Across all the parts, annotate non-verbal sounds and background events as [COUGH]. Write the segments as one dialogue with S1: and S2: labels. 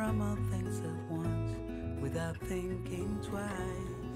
S1: from all things at once without thinking twice.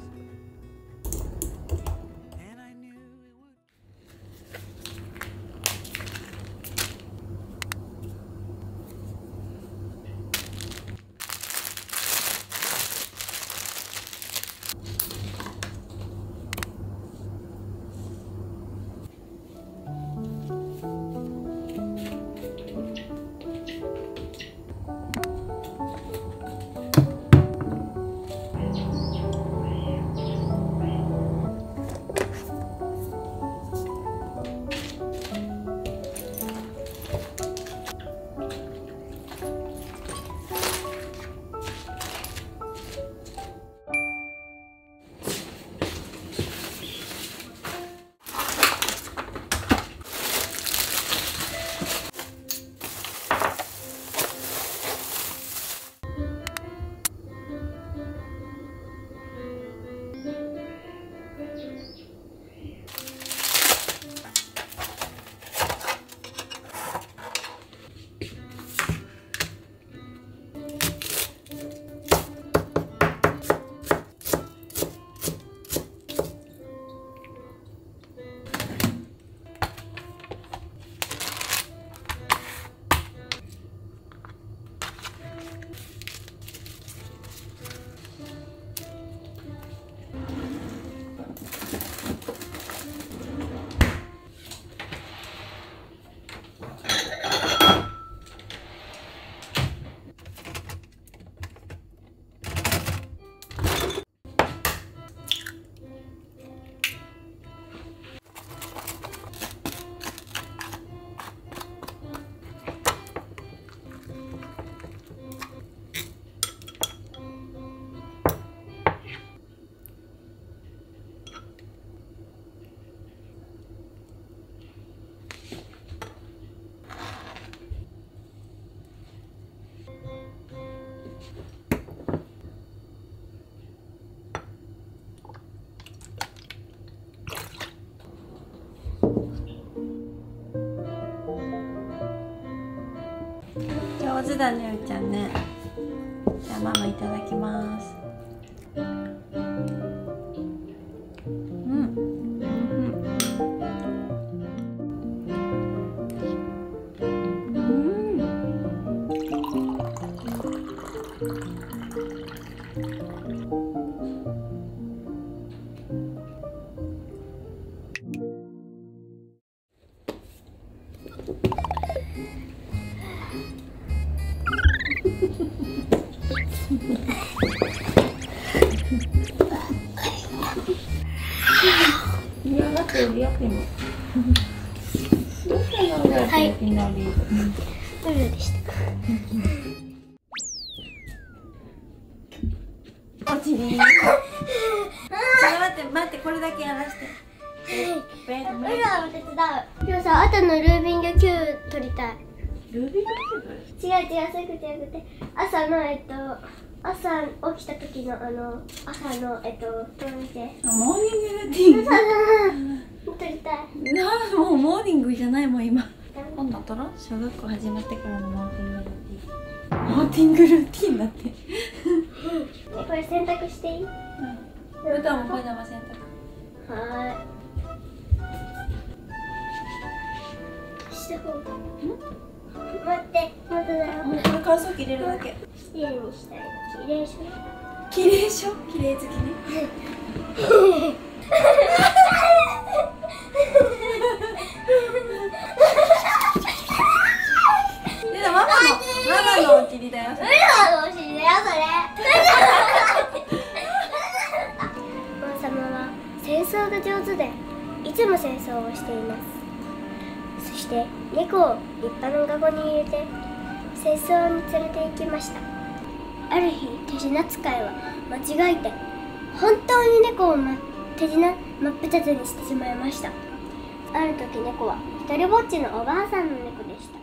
S2: だねうちゃんね。落ちりちょっと待って待ってこれだけやらして。ベッド
S3: ブルはお手伝う。今日さあとのルービングキュー取りたい。
S2: ルービックキュー
S3: 違う違うそういうことじゃなくて。朝のえっと朝起きた時のあの朝のえっとどう見て？
S2: ブモーニングルーティン
S3: そうそう取りたい。
S2: なもうモーニングじゃないもん今。今度撮ろう。小学校始まってからのモーニングルーティン。モーニングルーティン。だって。
S3: ねこれ洗濯していい？
S2: うん。歌もパジャマ洗濯。
S3: はーい。した方が待ってまだだよ
S2: これ乾燥機入れるだけ。
S3: 綺麗にしたい。綺麗でしょ
S2: 綺麗でしょ？綺麗好きね [LAUGHS]
S3: つも戦争をしています。そして猫を立派なガゴに入れて戦争に連れて行きました。ある日手品使いは間違えて本当に猫を、ま、手品真っ二つにしてしまいました。ある時猫は一人ぼっちのおばあさんの猫でした。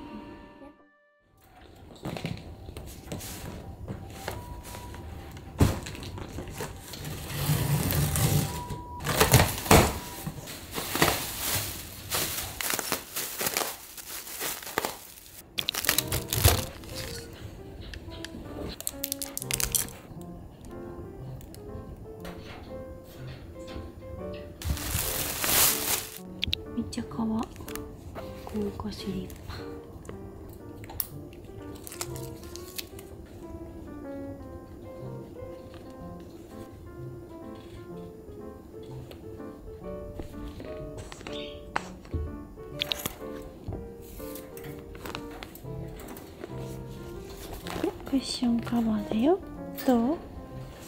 S2: ッションカバーだよ。どう？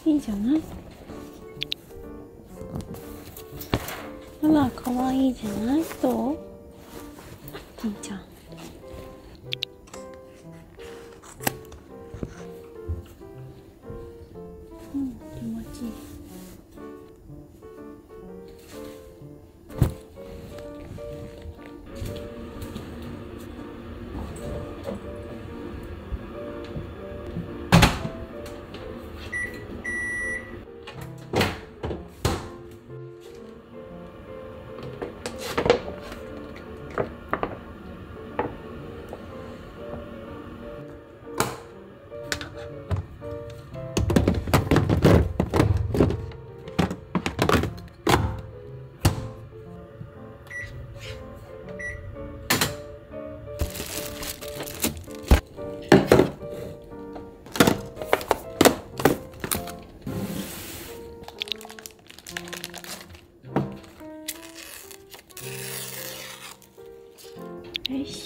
S2: いいじゃない？ほらかわいいじゃない？どう？金ちゃん。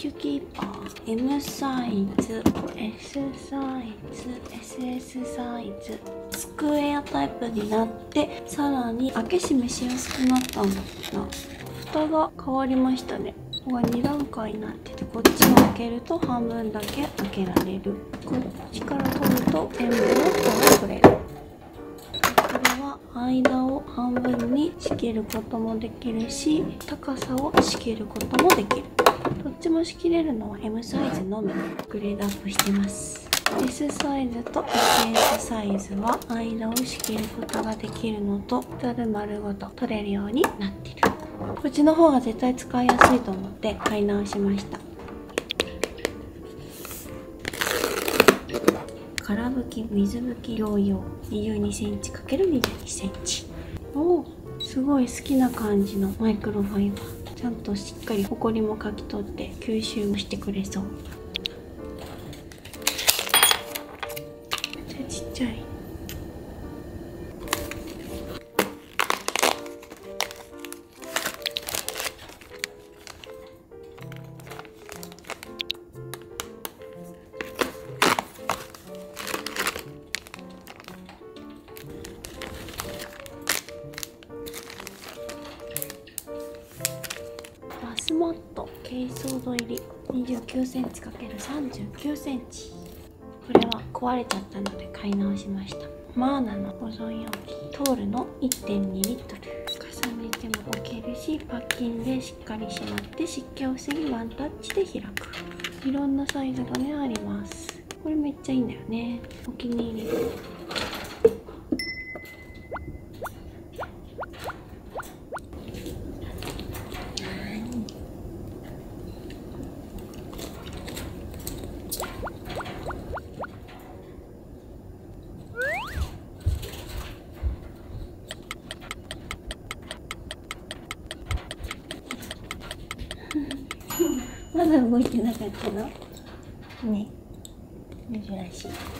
S2: シュキーパー M サイズ S サイズ SS サイズスクエアタイプになってさらに開け閉めしやすくなったんだな蓋が変わりましたね。ここが2段階になっててこっちを開けると半分だけ開けられる。こっちから取ると塩分の方が取れる。これは間を半分に仕切ることもできるし高さを仕切ることもできる。ちも仕切れるのは M サイズのみグレードアップしてます。S サイズと SS サイズは間を仕切ることができるのとざる丸ごと取れるようになってる。こっちの方が絶対使いやすいと思って買い直しました。空拭き水拭き用用 22cm×22cm おおすごい好きな感じのマイクロファイバー。ちゃんとしっかりホコリもかき取って吸収もしてくれそう。めっちゃちっちゃい。り 29cm×39cm これは壊れちゃったので買い直しました。マーナの保存容器。トールの1.2リットル。重ねても置けるしパッキンでしっかり閉まって湿気を防ぎワンタッチで開く。いろんなサイズがねあります。これめっちゃいいんだよね。お気に入りまだ動いてなかったの？ね。珍しい。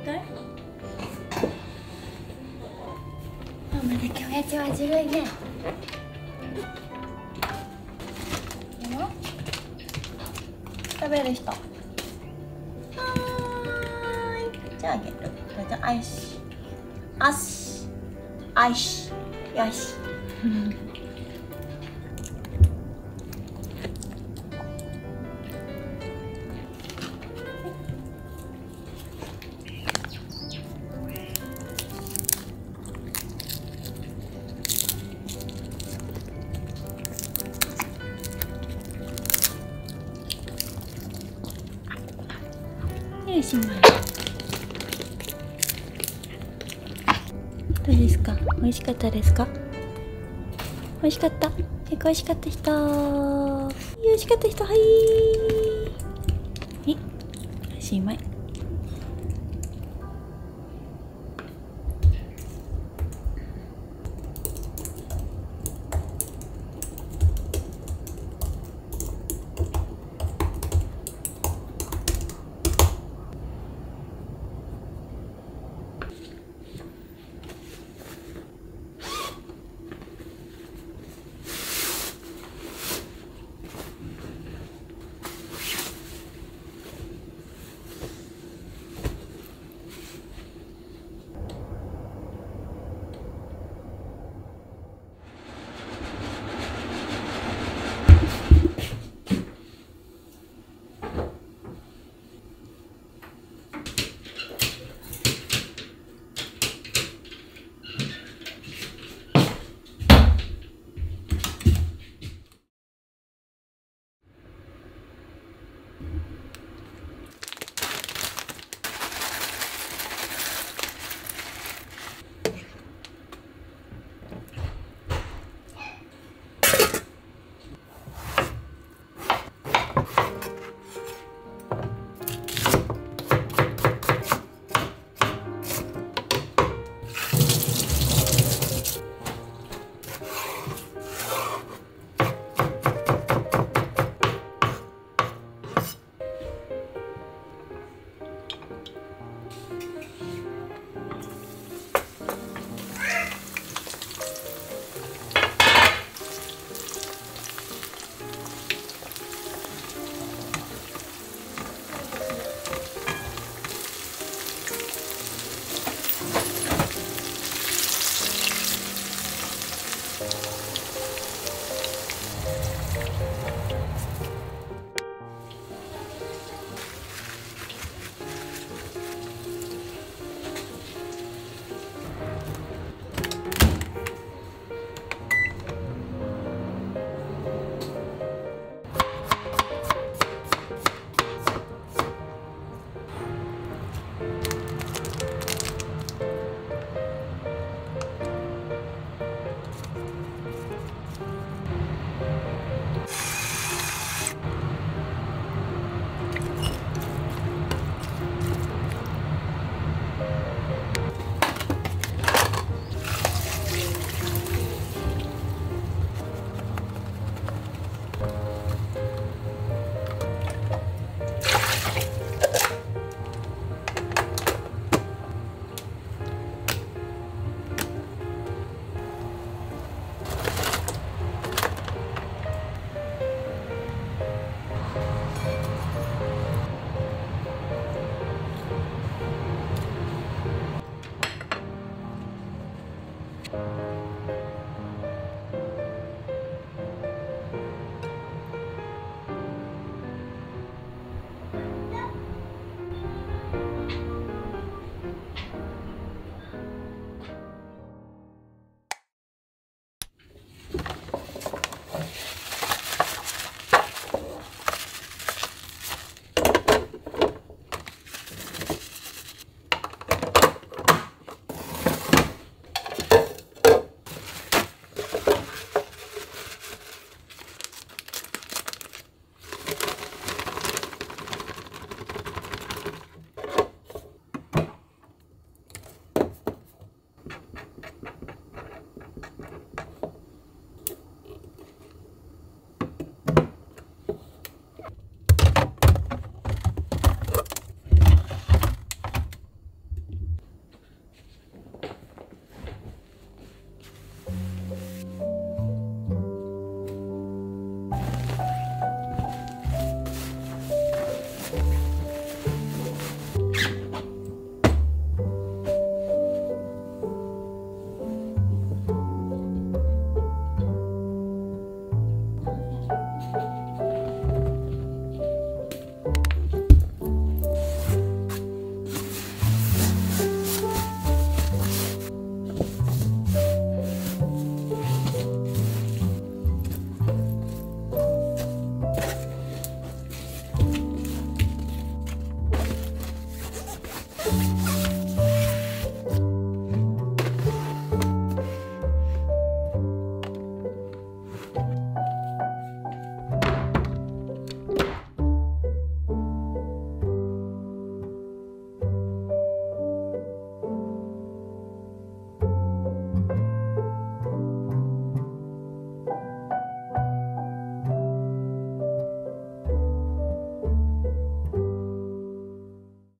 S2: たい？
S3: ママだけおやつはずるいね
S2: 食べる人。はーい。じゃああげる。どうぞあいしあしあいしよし。か美味しかったですか？美味しかった？結構美味しかった人。美味しかった人はい。え？おしまい？